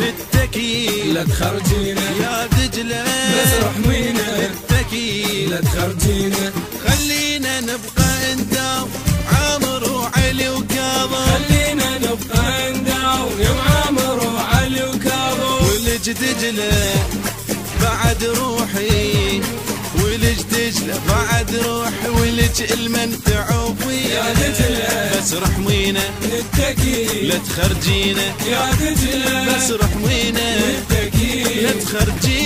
بالتكييف لا تخرجينا. يا دجلة. بس رحمينا بالتكييف لا تخرجينا. خلينا نبقى انت عامر وعلي وكاظم خلينا نبقى نداوم يا معامر وعلي وكاظم ولج دجلة بعد روحي. ولج المنتع وفي يا دجلة. بس رحمينا. نتكي. لا تخرجينا. يا دجلة بس رحمينا. نتكي. لا تخرجينا.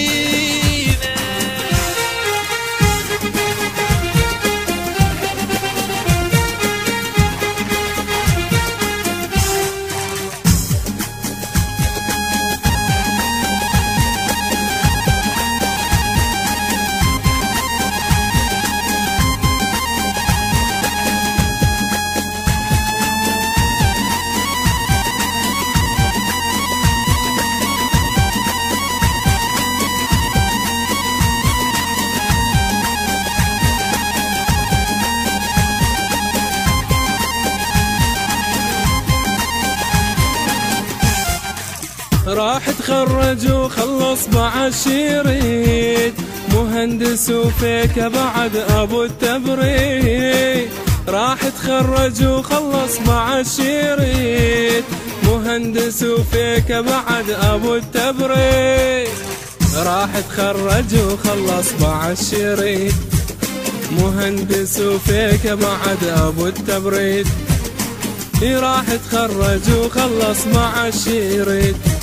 راح تخرج وخلص بعشيريد مهندس وفيك بعد أبو التبريد. راح تخرج وخلص بعشيريد مهندس وفيك بعد أبو التبريد. راح تخرج وخلص بعشيريد مهندس وفيك بعد أبو التبريد. راح تخرج وخلص مع الشريط.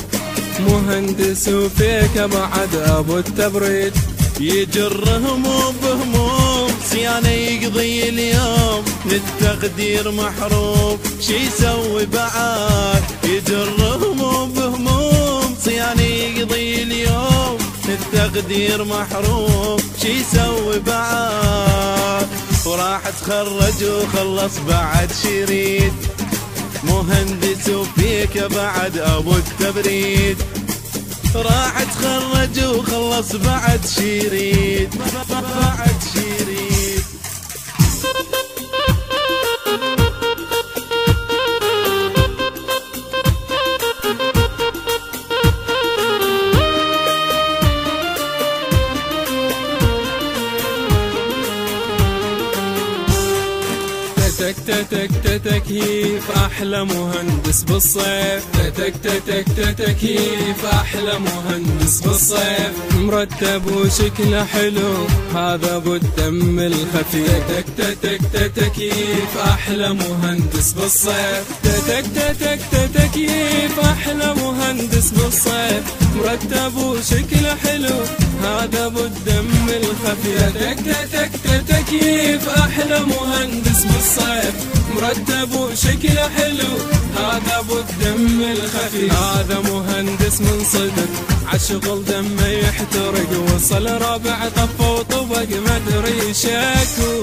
مهندس وفيك بعد أبو التبريد. يجر هموم بهموم صيانة يقضي اليوم. للتقدير محروم شي يسوي بعد؟ يجر هموم بهموم صيانة يقضي اليوم. للتقدير محروم شي يسوي بعد؟ وراح تخرج وخلص بعد شريط مهندس وفيك بعد أبو التبريد. راح تخرج وخلص بعد شريط بعد شريط تتك تتك تتكييف أحلى مهندس بالصيف تتك تتك تتكييف أحلى مهندس بالصيف مرتب وشكله حلو هذا ابو الدم الخفيف تتك تتك تتكييف أحلى مهندس بالصيف تتك تتك تتكييف أحلى مهندس بالصيف مرتب وشكله حلو. هذا ابو الدم الخفيف تتك تتك تتكييف أحلى مهندس بالصيف. مرتب وشكله حلو. هذا ابو الدم الخفيف. هذا مهندس من صدق عالشغل دمه يحترق. وصل رابع طف وطبق مدري شكو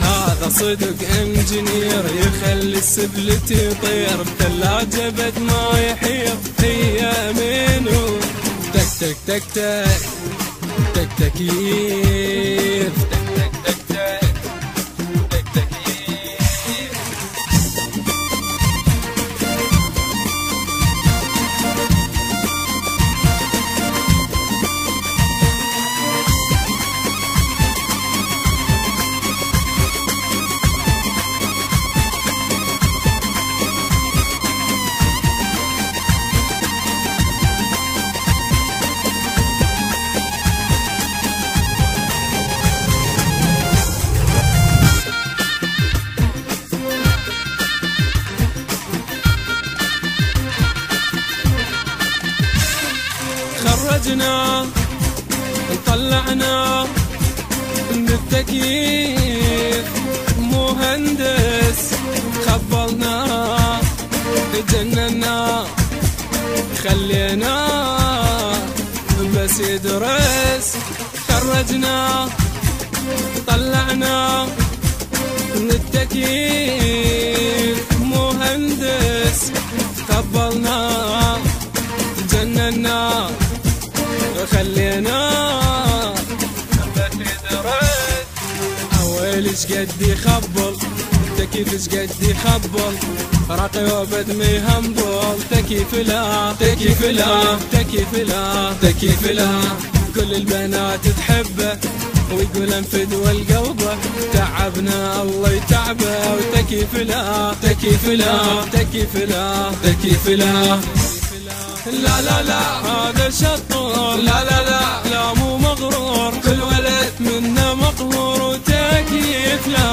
هذا صدق engineer يخلي ال split يطير بثلاجة بد ما يحير هي منو تك تك تك تك تك تكييف تك خرجنا طلعنا من التكييف. مهندس خبلنا جننا خلينا بس يدرس. خرجنا طلعنا من التكييف. خلينا. اول إيش قد يخبل التكييف إيش قد يخبل راقي وبدمي همبول تكيف لا؟ تكيف لا؟ تكيف لا؟ تكيف لا؟ كل البنات تحبه ويقول انفد والقلبه تعبنا الله يتعبه. وتكيف لا؟ تكيف لا؟ تكيف لا؟ تكيف لا لا؟ لا لا هذا شطور لا لا لا. لا مو مغرور. كل ولد منا مقهور وتكيف لا.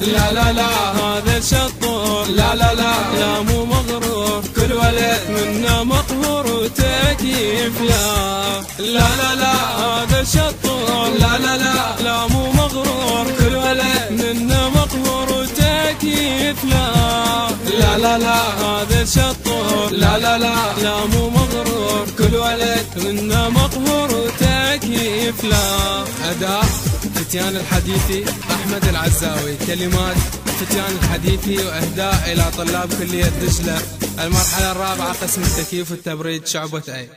لا لا لا. هذا شطور لا لا لا. لا مو مغرور. كل ولد منا مقهور وتكيف لا. لا لا لا. هذا شطور لا لا لا. لا مو مغرور. كل ولد منا مقهور وتكيف لا. لا لا لا. هذا شطور لا لا لا لا مو مغرور كل ولد منا مقهور وتكيف لا أداء فتيان الحديثي أحمد العزاوي كلمات فتيان الحديثي وإهداء إلى طلاب كلية دجلة. المرحلة الرابعة قسم التكييف والتبريد شعبة أي